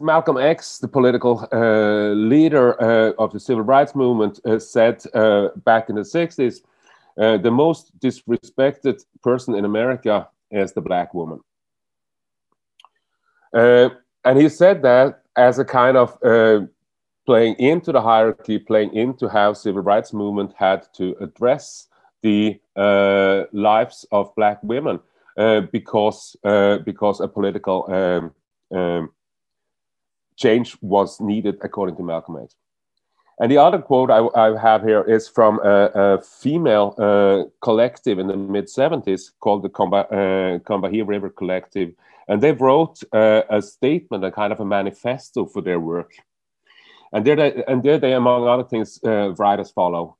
Malcolm X, the political uh, leader uh, of the civil rights movement, uh, said uh, back in the 60s, uh, the most disrespected person in America is the black woman. Uh, and he said that as a kind of playing into the hierarchy, playing into how civil rights movement had to address the lives of black women because, because a political um, um, change was needed, according to Malcolm X. And the other quote I, I have here is from a, a female uh, collective in the mid 70s called the Combahee uh, River Collective. And they wrote uh, a statement, a kind of a manifesto for their work. And there they, and there they among other things, uh, write as follow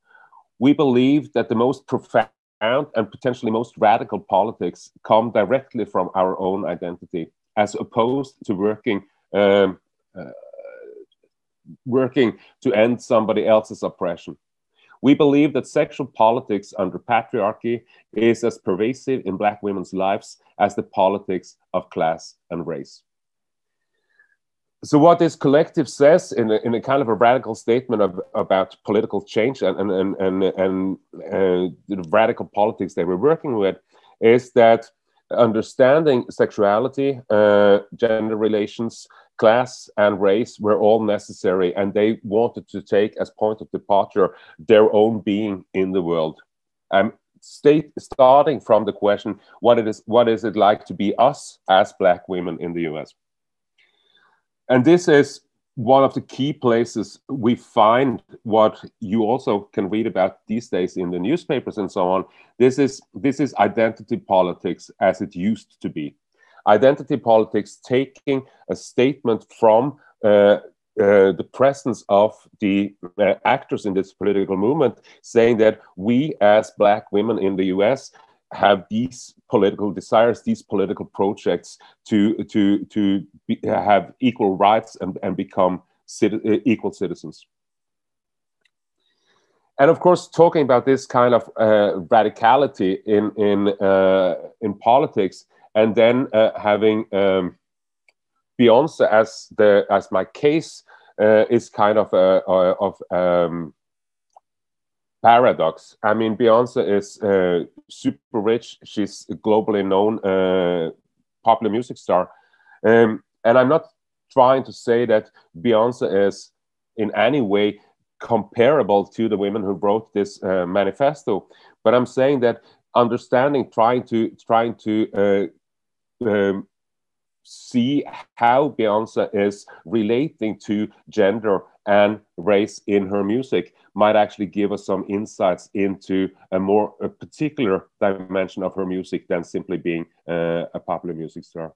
We believe that the most profound and potentially most radical politics come directly from our own identity, as opposed to working um, uh, working to end somebody else's oppression. We believe that sexual politics under patriarchy is as pervasive in Black women's lives as the politics of class and race. So, what this collective says in a, in a kind of a radical statement of, about political change and, and, and, and, uh, the radical politics they were working with is that understanding sexuality, uh, gender relations, class and race were all necessary, and they wanted to take as point of departure their own being in the world. Um, state, starting from the question, what it is, what is it like to be us as Black women in the US? And this is one of the key places we find what you also can read about these days in the newspapers and so on. This is this is identity politics as it used to be identity politics taking a statement from uh, uh, the presence of the uh, actors in this political movement saying that we as black women in the US have these political desires, these political projects to, to, to be, have equal rights and, and become uh, equal citizens. And of course, talking about this kind of uh, radicality in, in, uh, in politics, and then uh, having um, Beyonce as the as my case uh, is kind of a, a of um, paradox. I mean, Beyonce is uh, super rich. She's a globally known uh, popular music star, um, and I'm not trying to say that Beyonce is in any way comparable to the women who wrote this uh, manifesto, but I'm saying that understanding, trying to trying to uh, um, see how Beyonce is relating to gender and race in her music might actually give us some insights into a more a particular dimension of her music than simply being uh, a popular music star.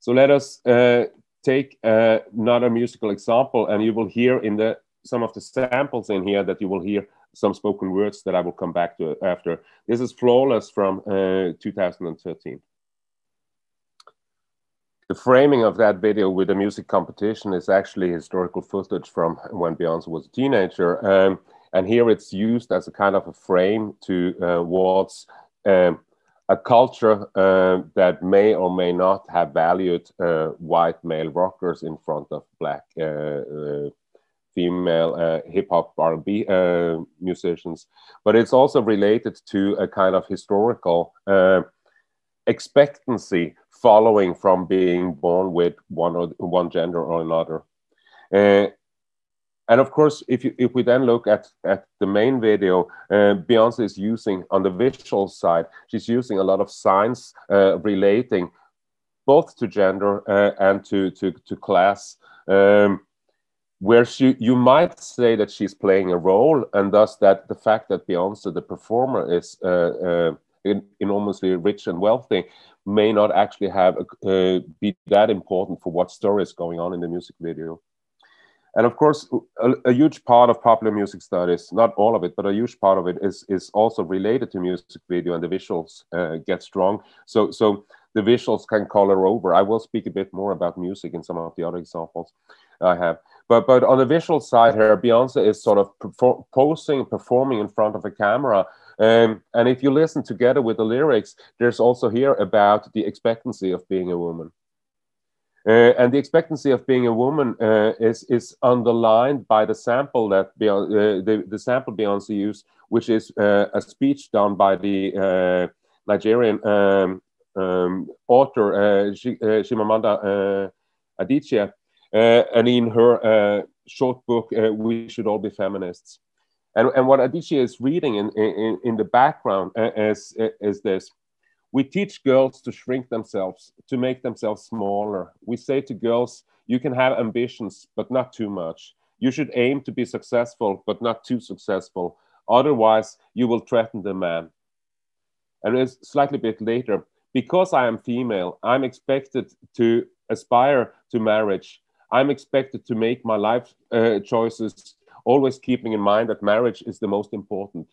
So let us uh, take uh, another musical example, and you will hear in the some of the samples in here that you will hear some spoken words that I will come back to after. This is Flawless from uh, 2013 the framing of that video with the music competition is actually historical footage from when Beyonce was a teenager. Um, and here it's used as a kind of a frame towards uh, um, a culture uh, that may or may not have valued uh, white male rockers in front of black uh, uh, female uh, hip hop R&B musicians. But it's also related to a kind of historical expectancy following from being born with one or one gender or another. Uh, and of course, if you if we then look at at the main video, uh, Beyonce is using on the visual side, she's using a lot of signs uh, relating both to gender uh, and to to to class. Um, where she, you might say that she's playing a role, and thus that the fact that Beyonce, the performer, is uh, uh, enormously rich and wealthy, may not actually have uh, be that important for what story is going on in the music video. And of course, a, a, huge part of popular music studies, not all of it, but a huge part of it is, is also related to music video and the visuals uh, get strong. So, so the visuals can color over. I will speak a bit more about music in some of the other examples I have. But, but on the visual side here, Beyonce is sort of posing, performing in front of a camera um, and if you listen together with the lyrics, there's also here about the expectancy of being a woman. Uh, and the expectancy of being a woman uh, is is underlined by the sample that Beyonce, uh, the, the sample Beyonce used, which is uh, a speech done by the uh, Nigerian um, um, author uh, Chimamanda Adichie, and in her short book, "We Should All Be Feminists." And, and what Adichie is reading in, in, in the background is, is this we teach girls to shrink themselves, to make themselves smaller. We say to girls, you can have ambitions, but not too much. You should aim to be successful, but not too successful. Otherwise, you will threaten the man. And it's slightly bit later, because I am female, I'm expected to aspire to marriage. I'm expected to make my life uh, choices, always keeping in mind that marriage is the most important.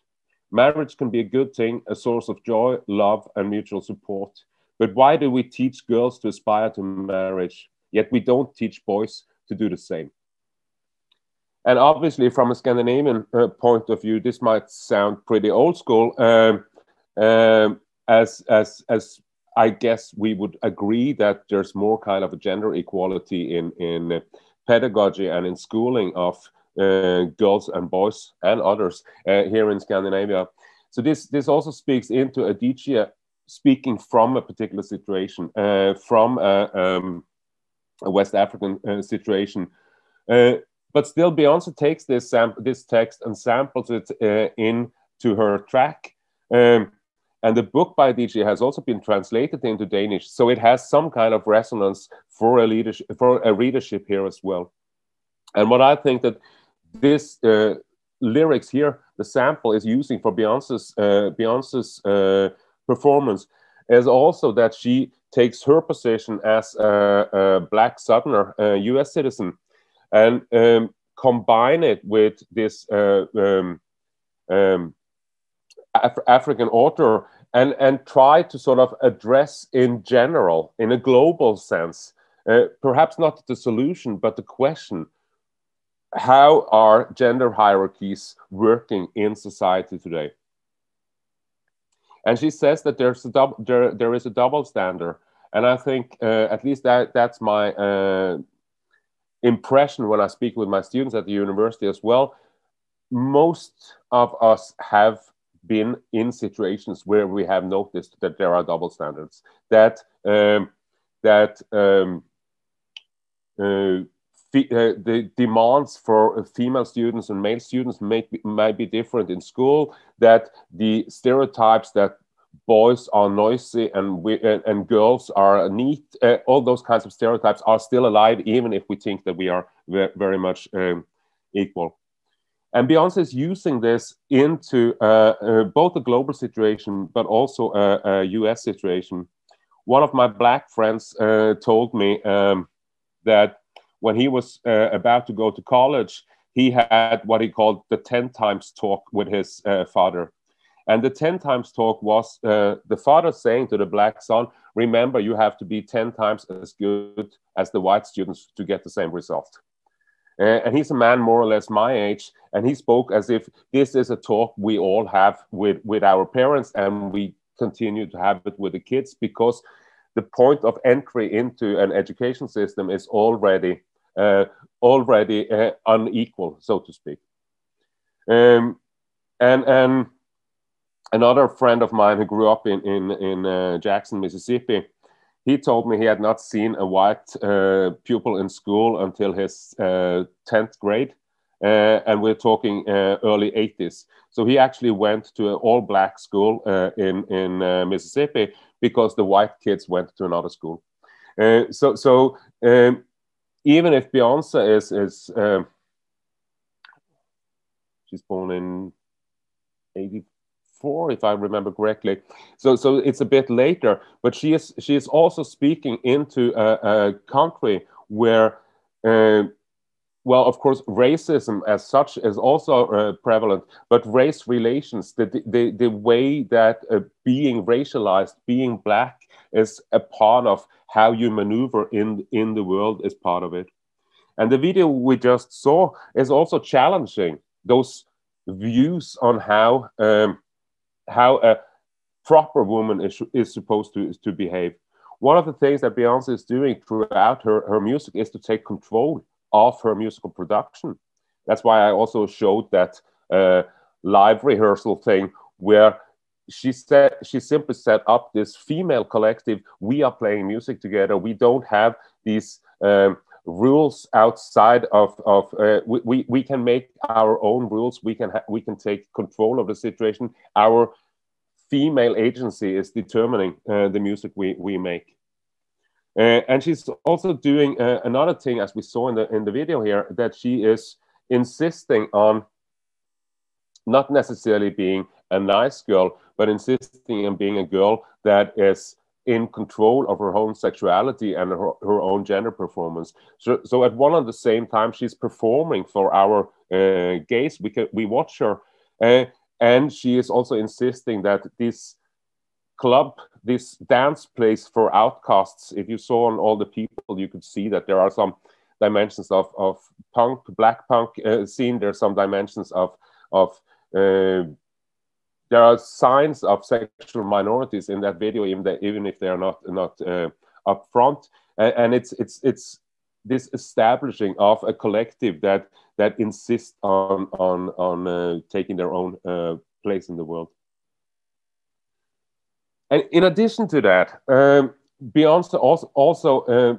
Marriage can be a good thing, a source of joy, love, and mutual support. But why do we teach girls to aspire to marriage, yet we don't teach boys to do the same? And obviously, from a Scandinavian uh, point of view, this might sound pretty old school, um, um, as, as, as I guess we would agree that there's more kind of a gender equality in, in pedagogy and in schooling of girls and boys and others uh, here in Scandinavia. So this this also speaks into Adichie speaking from a particular situation, uh, from a, um, a, West African uh, situation. Uh, but still, Beyonce takes this this text and samples it uh, into her track. Um, and the book by Adichie has also been translated into Danish, so it has some kind of resonance for a leadership for a readership here as well. And what I think that this uh, lyrics here, the sample is using for Beyonce's uh, Beyonce's uh, performance, is also that she takes her position as a, a black Southerner, a U.S. citizen, and um, combine it with this uh, um, um, Af African author, and and try to sort of address in general, in a global sense, uh, perhaps not the solution, but the question how are gender hierarchies working in society today? And she says that there's a dub- there, there is a double standard. And I think uh, at least that, that's my uh, impression when I speak with my students at the university as well. Most of us have been in situations where we have noticed that there are double standards, that, um, that um, uh, uh, the demands for female students and male students may be, might be different in school, that the stereotypes that boys are noisy and we, uh, and girls are neat, uh, all those kinds of stereotypes are still alive, even if we think that we are very much um, equal. And Beyonce is using this into uh, uh, both a global situation, but also a, US situation. One of my black friends uh, told me um, that when he was uh, about to go to college, he had what he called the 10 times talk with his uh, father. And the 10 times talk was uh, the father saying to the black son, Remember, you have to be 10 times as good as the white students to get the same result. Uh, and he's a man more or less my age, and he spoke as if this is a talk we all have with, with our parents, and we continue to have it with the kids because the point of entry into an education system is already already uh, unequal, so to speak. Um, and and another friend of mine who grew up in in in uh, Jackson, Mississippi, he told me he had not seen a white uh, pupil in school until his uh, tenth grade, uh, and we're talking early '80s. So he actually went to an all-black school in in Mississippi because the white kids went to another school. so so. Um, even if Beyonce is is um, she's born in eighty four, if I remember correctly. So so it's a bit later, but she is she is also speaking into a, a country where. Uh, well, of course, racism as such is also uh, prevalent, but race relations, the, the, the way that uh, being racialized, being black, is a part of how you maneuver in in the world is part of it and the video we just saw is also challenging those views on how um, how a proper woman is, is supposed to, is to behave one of the things that Beyonce is doing throughout her, her music is to take control of her musical production. That's why I also showed that uh, live rehearsal thing where she said she simply set up this female collective. We are playing music together. We don't have these um, rules outside of of uh, we, we we can make our own rules. We can we can take control of the situation. Our female agency is determining uh, the music we we make. Uh, and she's also doing uh, another thing, as we saw in the in the video here, that she is insisting on not necessarily being a nice girl, but insisting on being a girl that is in control of her own sexuality and her, her own gender performance. So, so at one and the same time, she's performing for our uh, gaze. We can we watch her, uh, and she is also insisting that this club, this dance place for outcasts. If you saw on all the people, you could see that there are some dimensions of of punk, black punk uh, scene. There's some dimensions of of uh, there are signs of sexual minorities in that video, even that, even if they are not not uh, upfront. And, and it's it's it's this establishing of a collective that that insists on on on uh, taking their own uh, place in the world. And in addition to that, um, Beyonce also also uh,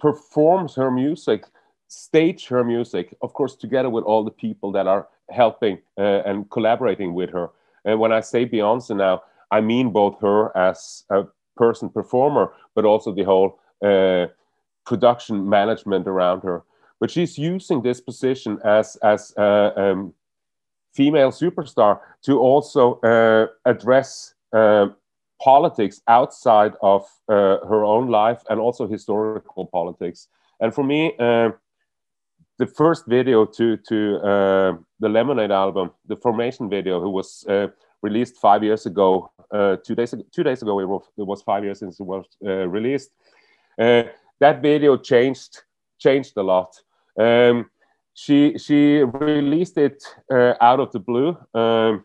performs her music, stage her music, of course, together with all the people that are helping uh, and collaborating with her. And when I say Beyonce now, I mean both her as a person performer, but also the whole uh, production management around her. But she's using this position as as a um, female superstar to also uh, address uh, politics outside of uh, her own life and also historical politics. And for me, uh, the first video to to uh, the Lemonade album, the Formation video, who was uh, released five years ago. Uh, two days ago, two days ago, it was, it was five years since it was uh, released. Uh, that video changed changed a lot. Um, she she released it uh, out of the blue um,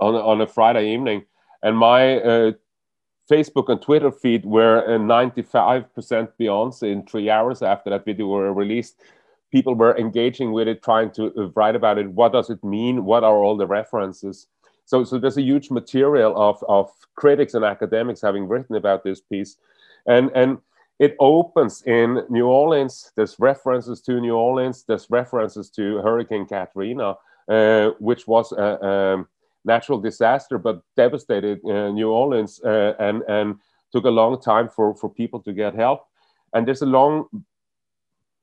on on a Friday evening, and my Facebook and Twitter feed were 95% Beyonce in three hours after that video were released people were engaging with it, trying to uh, write about it. What does it mean? What are all the references? So, so there's a huge material of, of critics and academics having written about this piece. And, and it opens in New Orleans. There's references to New Orleans. There's references to Hurricane Katrina, uh, which was a, a, natural disaster, but devastated uh, New Orleans uh, and, and took a long time for, for people to get help. And there's a long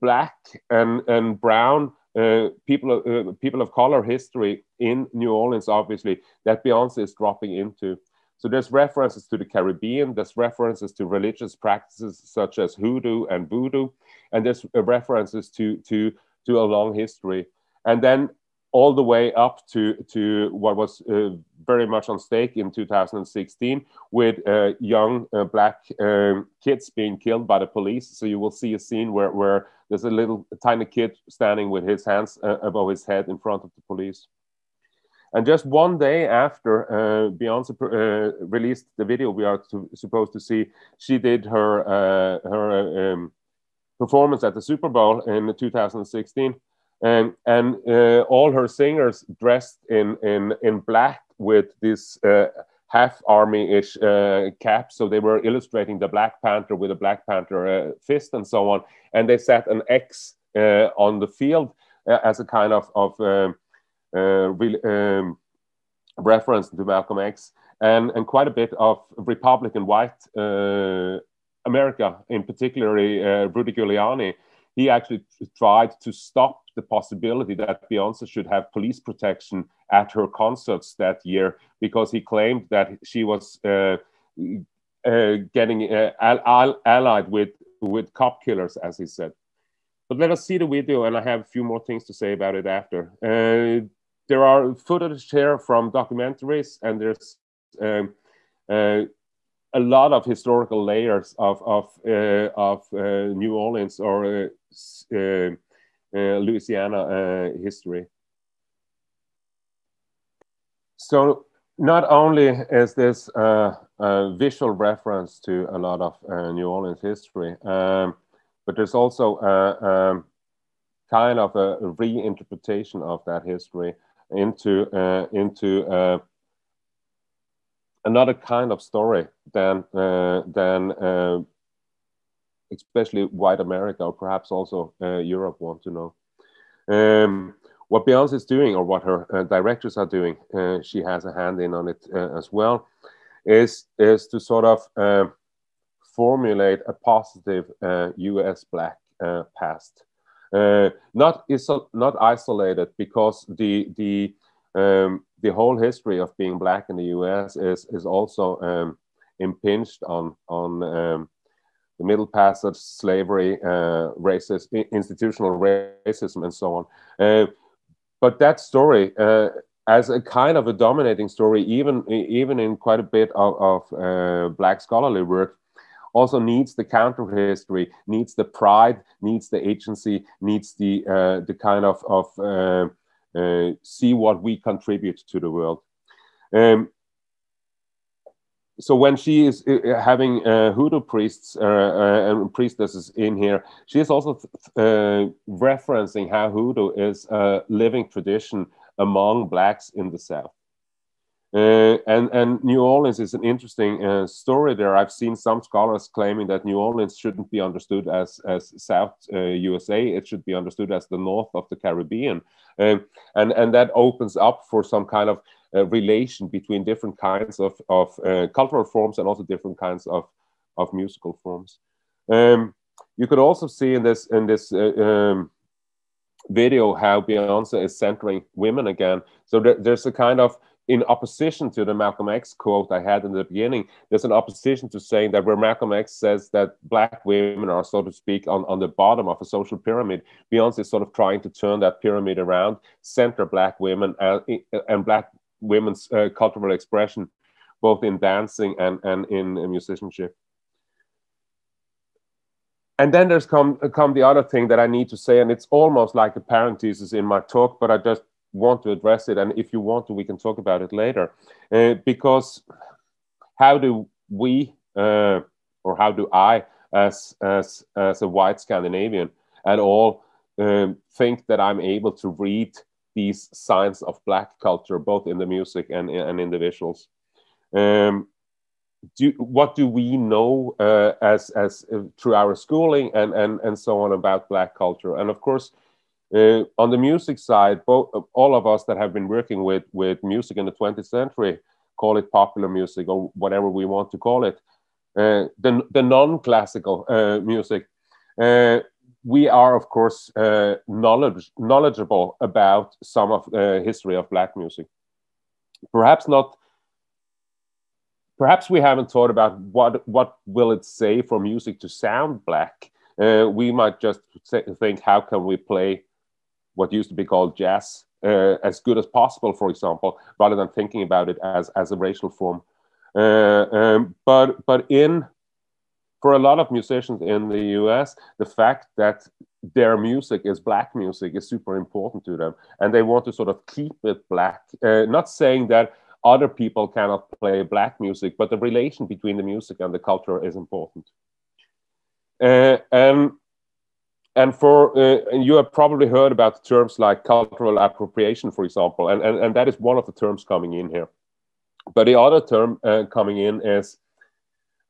black and, and brown uh, people, uh, people of color history in New Orleans, obviously, that Beyonce is dropping into. So there's references to the Caribbean, there's references to religious practices such as hoodoo and voodoo, and there's uh, references to, to, to a long history. And then all the way up to, to what was uh, very much on stake in 2016 with uh, young uh, black um, kids being killed by the police. So you will see a scene where, where there's a little tiny kid standing with his hands uh, above his head in front of the police. And just one day after uh, Beyonce uh, released the video we are to, supposed to see, she did her, her um, performance at the Super Bowl in 2016 and and uh, all her singers dressed in in in black with this uh, half army-ish uh, cap. So they were illustrating the black panther with a black panther uh, fist and so on. And they set an x uh, on the field uh, as a kind of of um, um, reference to malcolm x. And and quite a bit of republican white america in particularly rudy giuliani. He actually tried to stop the possibility that Beyonce should have police protection at her concerts that year because he claimed that she was uh, uh, getting uh, al- allied with with cop killers, as he said. But let us see the video, and I have a few more things to say about it after. Uh, there are footage here from documentaries, and there's um, uh, a lot of historical layers of of uh, of uh, New Orleans or uh, uh, uh Louisiana uh, history. So not only is this uh, a visual reference to a lot of uh, New Orleans history, um, but there's also a, um, kind of a reinterpretation of that history into uh, into another kind of story than than especially white America or perhaps also Europe want to know. Um, what Beyonce is doing, or what her uh, directors are doing, uh, she has a hand in on it uh, as well, is is to sort of um, formulate a positive U.S. black past, not is not isolated because the the um, the whole history of being black in the U.S. is is also um, impinged on on um, the Middle Passage, slavery, uh, institutional racism, and so on. Uh, but that story, uh, as a kind of a dominating story, even even in quite a bit of, of uh, black scholarly work, also needs the counter history, needs the pride, needs the agency, needs the uh, the kind of of uh, see what we contribute to the world. Um, so when she is uh, uh, having uh, hoodoo priests uh, uh, and priestesses in here, she is also uh, referencing how hoodoo is a living tradition among blacks in the South. and, and New Orleans is an interesting story there. I've seen some scholars claiming that New Orleans shouldn't be understood as, as South USA, it should be understood as the north of the Caribbean. and, and that opens up for some kind of relation between different kinds of, of uh, cultural forms and also different kinds of, of musical forms. Um, you could also see in this in this uh, um, video how Beyonce is centering women again. So there, there's a kind of in opposition to the Malcolm X quote I had in the beginning, there's an opposition to saying that where Malcolm X says that black women are, so to speak, on, on the bottom of a social pyramid, Beyonce is sort of trying to turn that pyramid around, center black women and black women's uh, cultural expression, both in dancing and, and in musicianship. And then there's come, come the other thing that I need to say, and it's almost like a parenthesis in my talk, but I just want to address it. And if you want to, we can talk about it later. Uh, because how do we, uh, or how do I, as, as, as a white Scandinavian, at all um, think that I'm able to read these signs of black culture, both in the music and, and in the visuals. Um, do, what do we know uh, as, as uh, through our schooling and, and, and so on about black culture? And of course, uh, on the music side, both all of us that have been working with, with music in the 20th century, call it popular music or whatever we want to call it, uh, the, the non-classical uh, music, uh, we are, of course, uh, knowledge, knowledgeable about some of the history of black music. Perhaps not. Perhaps we haven't thought about what what will it say for music to sound black. Uh, we might just think, how can we play what used to be called jazz uh, as good as possible, for example, rather than thinking about it as as a racial form. Uh, um, but but in for a lot of musicians in the US, the fact that their music is black music is super important to them. And they want to sort of keep it black. Uh, not saying that other people cannot play black music, but the relation between the music and the culture is important. Uh, and and for uh, and you have probably heard about terms like cultural appropriation, for example, and, and, and that is one of the terms coming in here. But the other term uh, coming in is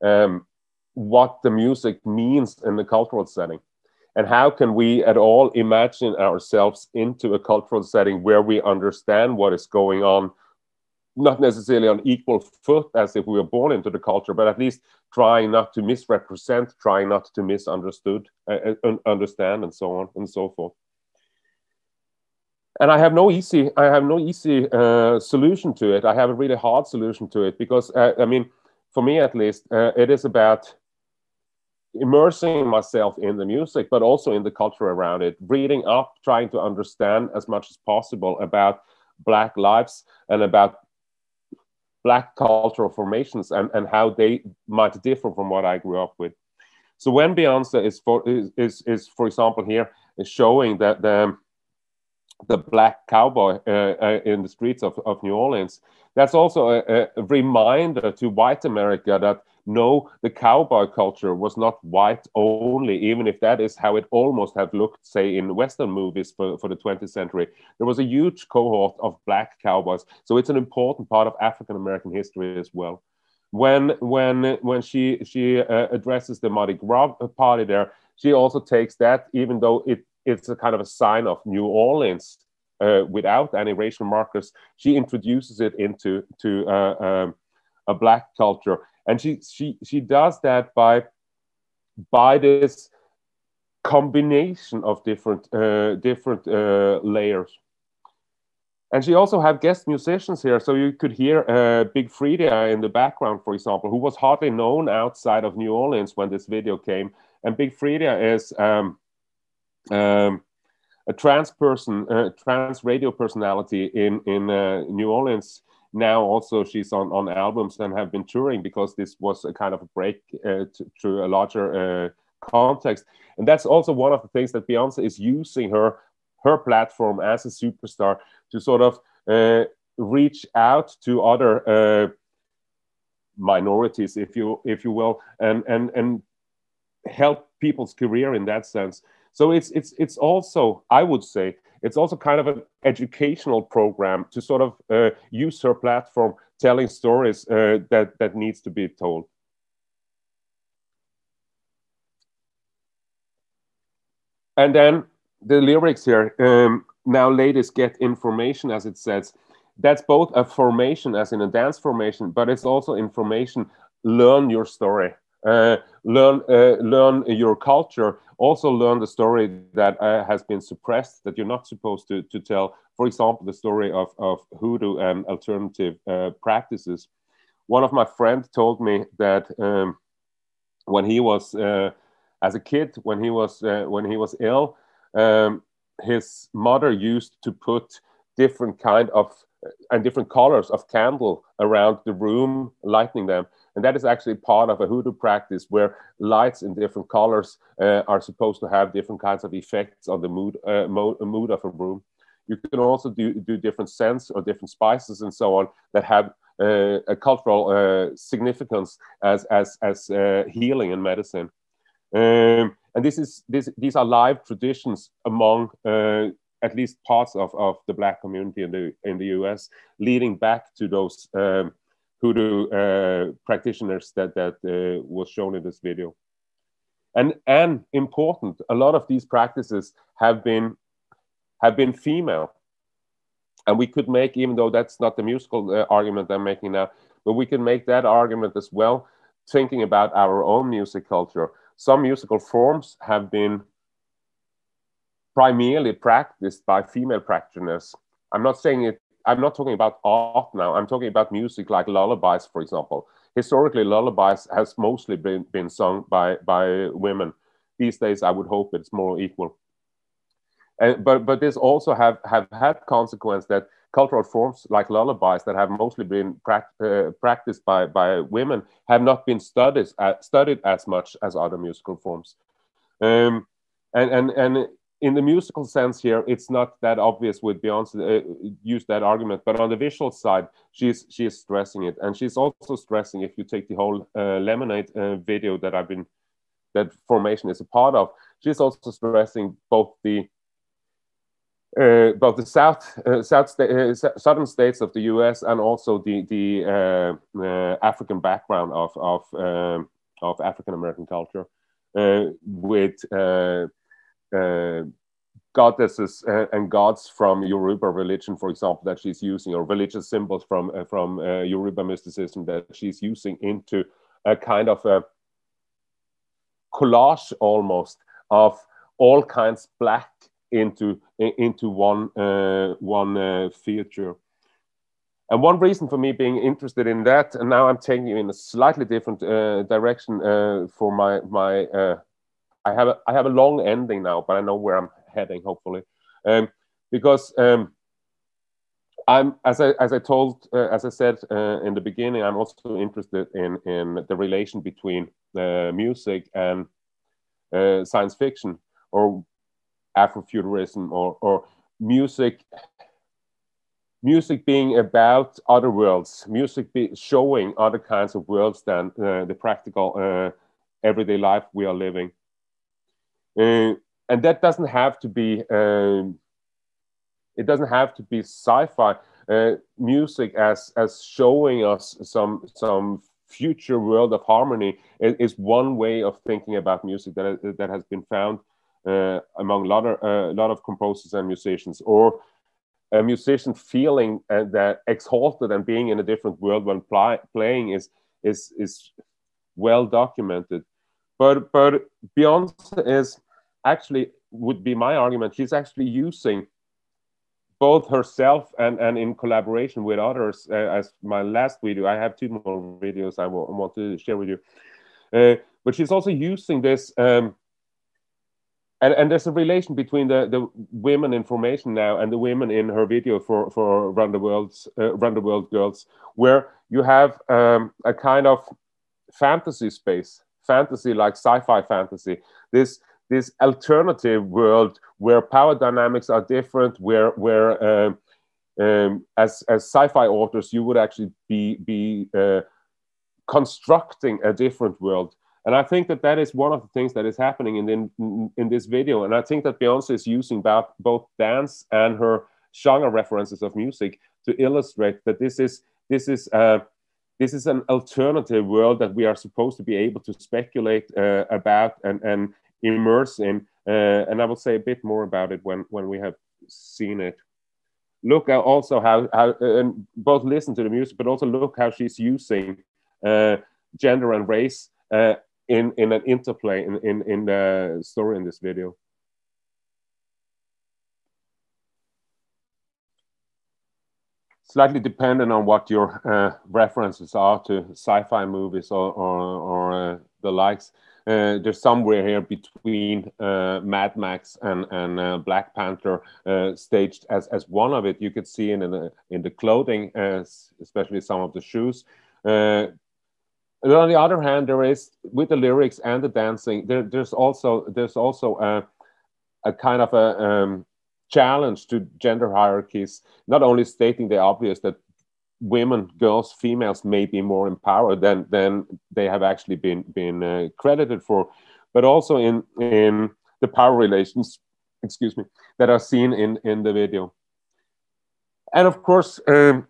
um, what the music means in the cultural setting and how can we at all imagine ourselves into a cultural setting where we understand what is going on not necessarily on equal foot as if we were born into the culture but at least trying not to misrepresent trying not to misunderstood uh, uh understand and so on and so forth. And i have no easy i have no easy uh, solution to it. I have a really hard solution to it because uh, i mean for me at least uh, it is about immersing myself in the music, but also in the culture around it, reading up, trying to understand as much as possible about Black lives and about Black cultural formations and, and how they might differ from what I grew up with. So when Beyonce is, for, is, is, is for example, here is showing that the, the black cowboy uh, uh, in the streets of, of New Orleans. That's also a, a, reminder to white America that no, the cowboy culture was not white only, even if that is how it almost had looked, say, in Western movies for, for the 20th century. There was a huge cohort of black cowboys. So it's an important part of African American history as well. When, when, when she, she uh, addresses the Mardi Gras party there, she also takes that, even though it, it's a kind of a sign of New Orleans uh, without any racial markers, she introduces it into to, uh, um, a black culture and she she she does that by by this combination of different uh, different uh, layers. And she also have guest musicians here so you could hear uh, Big Freedia in the background for example who was hardly known outside of new orleans when this video came. And Big Freedia is um, um, a trans person uh, trans radio personality in in uh, new orleans now also she's on, on albums and have been touring because this was a kind of a break uh, to, to, a larger uh, context. And that's also one of the things that Beyonce is using her her platform as a superstar to sort of uh, reach out to other uh, minorities, if you if you will, and and and help people's career in that sense. So it's it's it's also I would say it's also kind of an educational program to sort of uh, use her platform telling stories uh, that that needs to be told. And then the lyrics here. Um, now, ladies, get information, as it says. That's both a formation, as in a dance formation, but it's also information. Learn your story. Uh, learn uh, learn your culture. Also learn the story that uh, has been suppressed that you're not supposed to, to tell. For example the story of, of hoodoo and alternative uh, practices. One of my friends told me that um, when he was uh, as a kid when he was when he was ill um, his mother used to put different kind of and different colors of candle around the room lighting them and that is actually part of a hoodoo practice where lights in different colors uh, are supposed to have different kinds of effects on the mood, uh, mood of a room. You can also do, do different scents or different spices and so on that have uh, a cultural uh, significance as, as, as uh, healing and medicine. Um, and this is, this, these are live traditions among uh, at least parts of, of the Black community in the, in the US, leading back to those um, hoodoo uh, practitioners that that uh, was shown in this video. And and important, a lot of these practices have been have been female, and we could make even though that's not the musical uh, argument I'm making now, but we can make that argument as well, thinking about our own music culture. Some musical forms have been primarily practiced by female practitioners. I'm not saying it I'm not talking about art now. I'm talking about music like lullabies, for example. Historically, lullabies has mostly been, been sung by, by women. These days, I would hope it's more equal. And, but but this also have, have had consequence that cultural forms like lullabies that have mostly been uh, practiced by, by women have not been studied, uh, studied as much as other musical forms. Um, and, and, and in the musical sense here, it's not that obvious with Beyonce uh, use that argument, but on the visual side, she's she is stressing it, and she's also stressing if you take the whole uh, Lemonade uh, video that I've been that formation is a part of, she's also stressing both the uh, both the south uh, south uh, southern states of the U.S. and also the the uh, uh, African background of of um, of African American culture with uh, goddesses uh, and gods from Yoruba religion, for example, that she's using, or religious symbols from uh, from uh, Yoruba mysticism that she's using into a kind of a collage almost of all kinds black into into one uh, one uh, feature. And one reason for me being interested in that, and now I'm taking you in a slightly different direction for my my I have a, I have a long ending now, but I know where I'm heading. Hopefully, um, because um, I'm as I as I told uh, as I said uh, in the beginning, I'm also interested in in the relation between uh, music and uh, science fiction or Afrofuturism or or music music being about other worlds, music be showing other kinds of worlds than uh, the practical uh, everyday life we are living. Uh, and that doesn't have to be, um, it doesn't have to be sci-fi. Uh, music as, as showing us some, some future world of harmony is, one way of thinking about music that, that has been found uh, among a lot of, a uh, lot of composers and musicians or a musician feeling uh, that exalted and being in a different world when pl playing is is is well documented. But but Beyonce is actually would be my argument. She's actually using both herself and and in collaboration with others. Uh, as my last video, I have two more videos I want to share with you. Uh, but she's also using this um, and, and there's a relation between the, the women in formation now and the women in her video for, for Run the World, uh, Run the World Girls, where you have um, a kind of fantasy space, fantasy like sci-fi fantasy, this this alternative world where power dynamics are different, where where um, um, as as sci-fi authors you would actually be be uh, constructing a different world and I think that that is one of the things that is happening in, in, in this video. And I think that Beyonce is using both, both dance and her genre references of music to illustrate that this is, this is, uh, this is an alternative world that we are supposed to be able to speculate uh, about and, and immerse in. Uh, and I will say a bit more about it when, when we have seen it. Look also how, how and both listen to the music, but also look how she's using uh, gender and race uh, in in an interplay in in, in the story in this video slightly dependent on what your uh, references are to sci-fi movies or, or, or uh, the likes. Uh, there's somewhere here between uh, Mad Max and, and uh, Black Panther uh, staged as, as one of it. You could see in, in the, in the clothing, especially some of the shoes. But on the other hand, there is with the lyrics and the dancing, there, there's also there's also a, a kind of a um, challenge to gender hierarchies. Not only stating the obvious that women, girls, females may be more empowered than than they have actually been been uh, credited for, but also in in the power relations, excuse me, that are seen in in the video. And of course, um,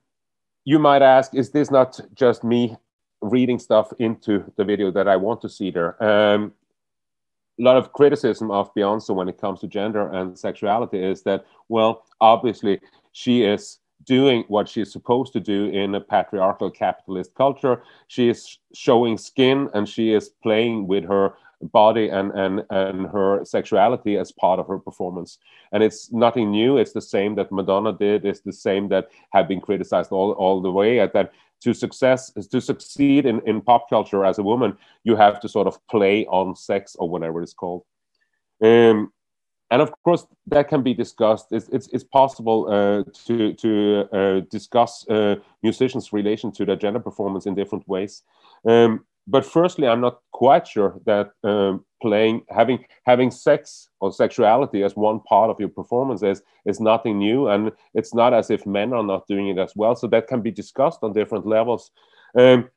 you might ask, is this not just me reading stuff into the video that I want to see there. Um, a lot of criticism of Beyonce when it comes to gender and sexuality is that, well, obviously she is doing what she's supposed to do in a patriarchal capitalist culture. She is showing skin and she is playing with her body and, and, and her sexuality as part of her performance. And it's nothing new. It's the same that Madonna did. It's the same that have been criticized all, all the way at that to success to succeed in, in pop culture as a woman, you have to sort of play on sex or whatever it's called. Um, and of course, that can be discussed. It's, it's, it's possible uh, to, to uh, discuss uh, musicians' relation to their gender performance in different ways. Um, but firstly, I'm not quite sure that um, playing, having having sex or sexuality as one part of your performance is is nothing new, and it's not as if men are not doing it as well. So that can be discussed on different levels. Um,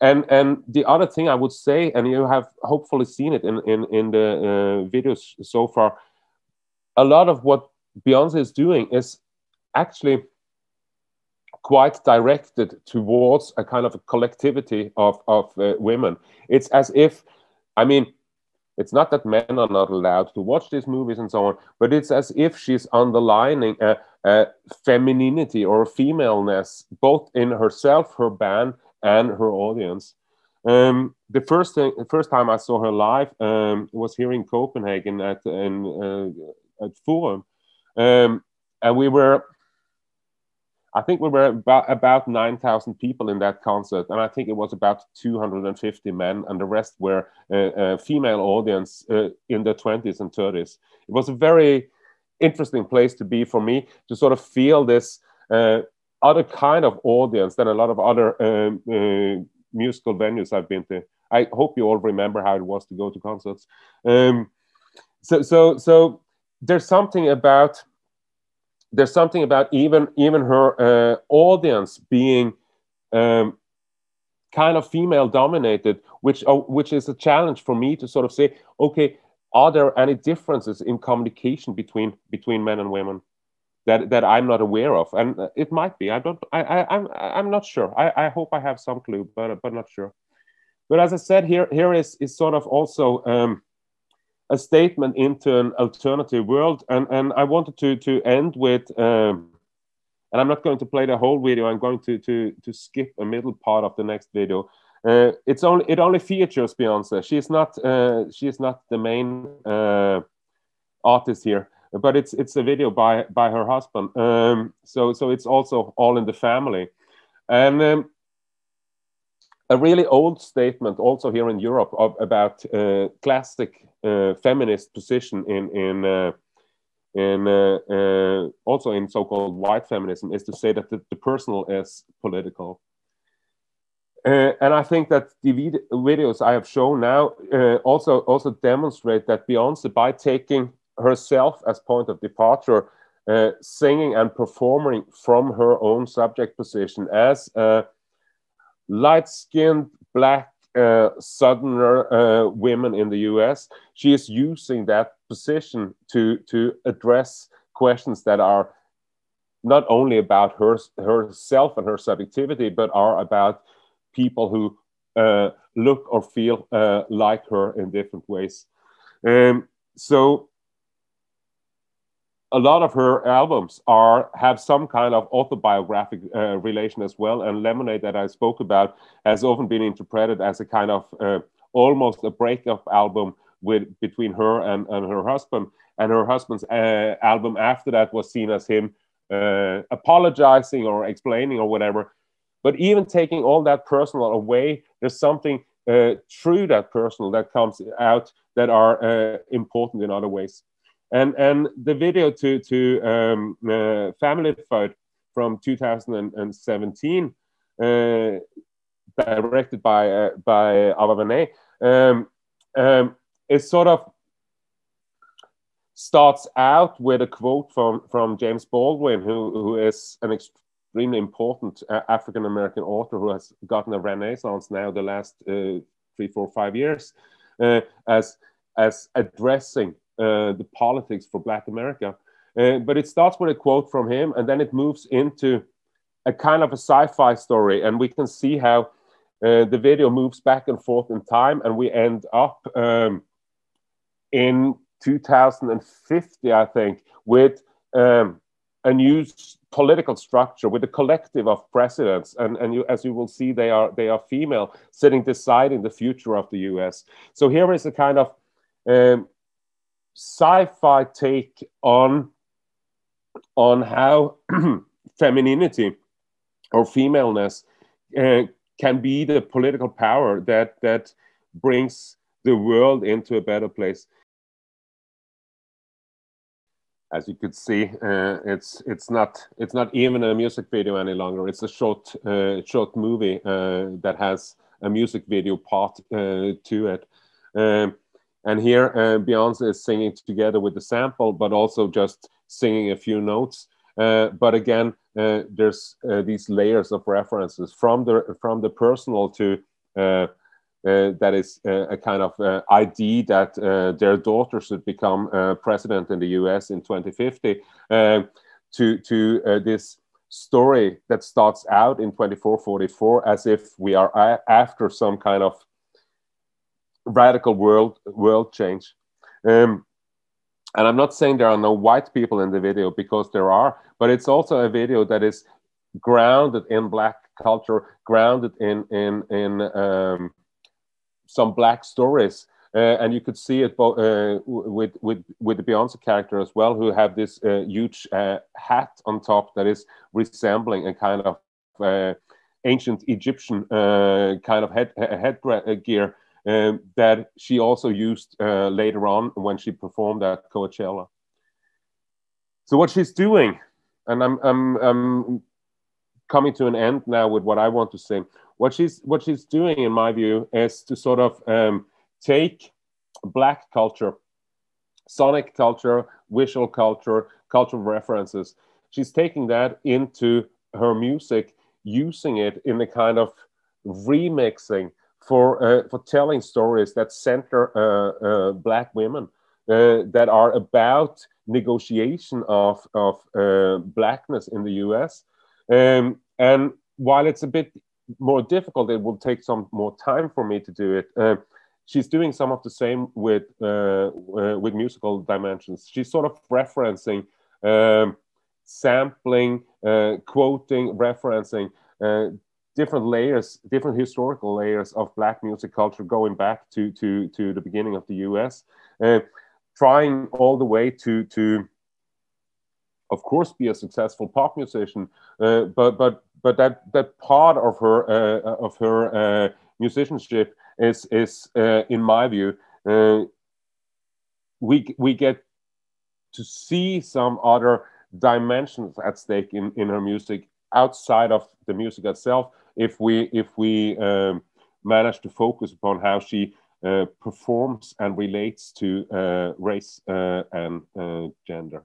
and and the other thing I would say, and you have hopefully seen it in in in the uh, videos so far, a lot of what Beyonce is doing is actually quite directed towards a kind of a collectivity of, of uh, women. It's as if, I mean, it's not that men are not allowed to watch these movies and so on, but it's as if she's underlining a, a femininity or a femaleness, both in herself, her band, and her audience. Um, the first thing, the first time I saw her live um, was here in Copenhagen at in, uh, at Forum, um, and we were I think we were about, about 9,000 people in that concert, and I think it was about 250 men, and the rest were uh, a female audience uh, in their 20s and 30s. It was a very interesting place to be for me to sort of feel this uh, other kind of audience than a lot of other um, uh, musical venues I've been to. I hope you all remember how it was to go to concerts. Um, so, so, so there's something about there's something about even even her uh, audience being um, kind of female dominated, which uh, which is a challenge for me to sort of say, okay, are there any differences in communication between between men and women that that I'm not aware of? And uh, it might be. I don't. I, I I'm I'm not sure. I, I hope I have some clue, but but not sure. But as I said, here here is is sort of also. Um, a statement into an alternative world. And, and I wanted to, to end with, um, and I'm not going to play the whole video. I'm going to, to, to skip a middle part of the next video. Uh, it's only it only features Beyonce. She is not uh, is not the main uh, artist here, but it's it's a video by by her husband. Um, so so it's also all in the family, and um, a really old statement also here in Europe of, about uh, classic uh, feminist position in in uh, in uh, uh, also in so-called white feminism is to say that the, the personal is political. Uh, and I think that the vid videos I have shown now also also demonstrate that Beyonce, by taking herself as point of departure, singing and performing from her own subject position as a light-skinned black uh, southerner uh, women in the US, she is using that position to to address questions that are not only about her herself and her subjectivity, but are about people who uh, look or feel uh, like her in different ways. Um, so a lot of her albums are have some kind of autobiographic uh, relation as well. And Lemonade, that I spoke about, has often been interpreted as a kind of uh, almost a breakup album with between her and, and her husband. And her husband's uh, album after that was seen as him uh, apologizing or explaining or whatever. But even taking all that personal away, there's something through that personal that comes out that are uh, important in other ways. And and the video to to um, uh, Family Feud from 2017, uh, directed by uh, by Ava um, um, is sort of starts out with a quote from from James Baldwin, who who is an extremely important uh, African American author who has gotten a renaissance now the last uh, three, four, five years, uh, as as addressing uh, the politics for Black America. Uh, but it starts with a quote from him, and then it moves into a kind of a sci-fi story, and we can see how uh, the video moves back and forth in time, and we end up um, in 2050, I think, with um, a new political structure with a collective of presidents and, and you, as you will see they are they are female sitting deciding the future of the US so here is a kind of um, sci-fi take on on how femininity or femaleness uh, can be the political power that that brings the world into a better place. As you could see, uh, it's it's not it's not even a music video any longer. It's a short uh, short movie uh, that has a music video part uh, to it. Um, and here uh, Beyonce is singing together with the sample, but also just singing a few notes. Uh, but again, uh, there's uh, these layers of references from the from the personal to uh, uh, that is a kind of ID that their daughter should become president in the U.S. in 2050 to to this story that starts out in 2444 as if we are after some kind of radical world world change. Um, and I'm not saying there are no white people in the video because there are, but it's also a video that is grounded in black culture, grounded in in in um, some black stories. Uh, and you could see it bo- uh, with with with the Beyonce character as well, who have this uh, huge uh, hat on top that is resembling a kind of uh, ancient Egyptian uh, kind of head headgear um, that she also used uh, later on when she performed at Coachella. So what she's doing, and I'm, I'm, I'm coming to an end now with what I want to say. What she's what she's doing, in my view, is to sort of um, take black culture, sonic culture, visual culture, cultural references, she's taking that into her music, using it in a kind of remixing for uh, for telling stories that center uh, uh, black women uh, that are about negotiation of of uh, blackness in the U.S. Um, and while it's a bit more difficult, it will take some more time for me to do it. Uh, she's doing some of the same with with musical dimensions. She's sort of referencing. Um, sampling, quoting, referencing different layers, different historical layers of black music culture going back to to to the beginning of the U.S. Uh, trying all the way to to of course be a successful pop musician, uh, but but but that that part of her uh, of her uh, musicianship is is uh, in my view uh, we we get to see some other dimensions at stake in in her music outside of the music itself if we if we um, manage to focus upon how she uh, performs and relates to uh, race uh, and gender.